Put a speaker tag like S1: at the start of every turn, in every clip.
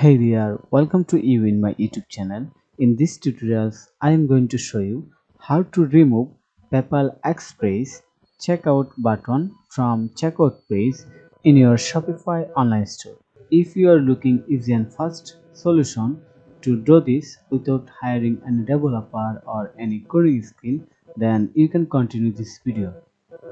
S1: Hey there, welcome to you in my YouTube channel. In this tutorials, I am going to show you how to remove PayPal Express checkout button from checkout page in your Shopify online store. If you are looking easy and fast solution to do this without hiring any developer or any coding skill, then you can continue this video.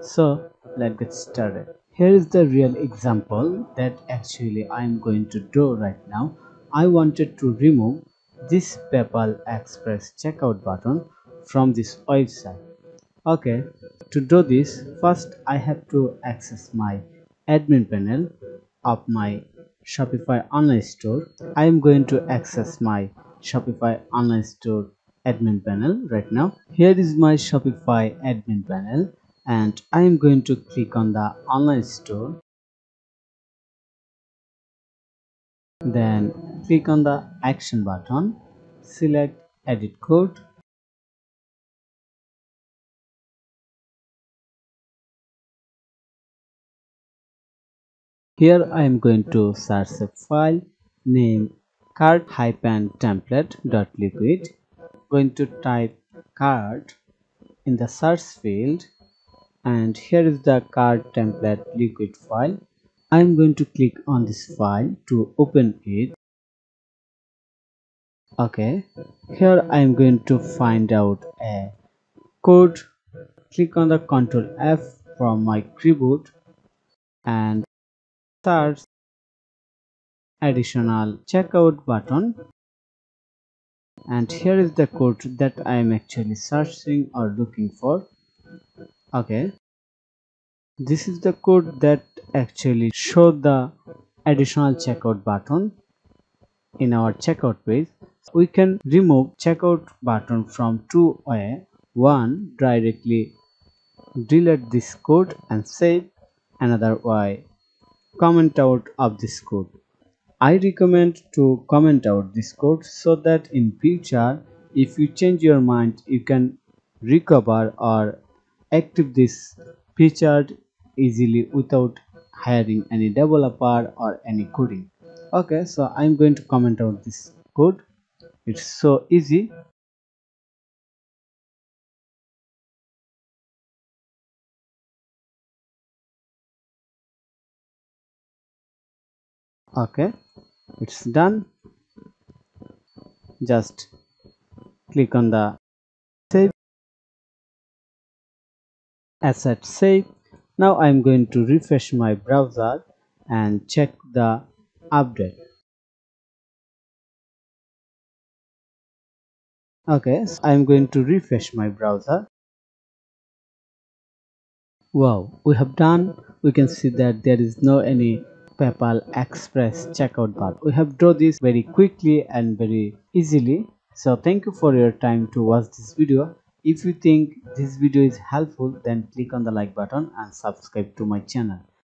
S1: So let's get started. Here is the real example that actually I am going to do right now. I wanted to remove this PayPal Express checkout button from this website. Okay, to do this, first I have to access my admin panel of my Shopify online store. I am going to access my Shopify online store admin panel right now. Here is my Shopify admin panel and I am going to click on the online store. Then click on the action button. Select edit code. Here I am going to search a file name cart hyphen template liquid going to type cart in the search field and here is the cart template liquid file. I'm going to click on this file to open it. Okay. Here i'm going to find out a code. Click on the control f from my keyboard and search additional checkout button. And here is the code that i am actually searching or looking for okay. This is the code that actually show the additional checkout button in our checkout page. We can remove checkout button from two way one directly delete this code and save. Another way comment out of this code. I recommend to comment out this code so that in future if you change your mind you can recover or active this feature easily without hiring any developer or any coding. Okay so i'm going to comment out this code. It's so easy. Okay it's done. Just click on the asset save now i'm going to refresh my browser and check the update. Okay so i'm going to refresh my browser. Wow we have done. We can see that there is no any paypal express checkout bar we have drawn this very quickly and very easily. So thank you for your time to watch this video if you think this video is helpful then click on the like button and subscribe to my channel